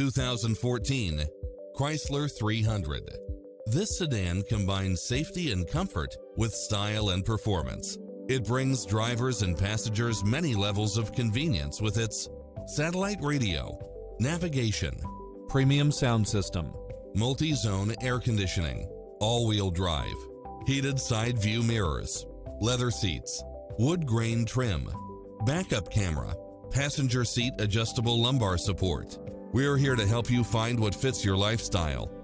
2014 Chrysler 300. This sedan combines safety and comfort with style and performance. It brings drivers and passengers many levels of convenience with its satellite radio, navigation, premium sound system, multi-zone air conditioning, all-wheel drive, heated side view mirrors, leather seats, wood grain trim, backup camera, passenger seat adjustable lumbar support. We're here to help you find what fits your lifestyle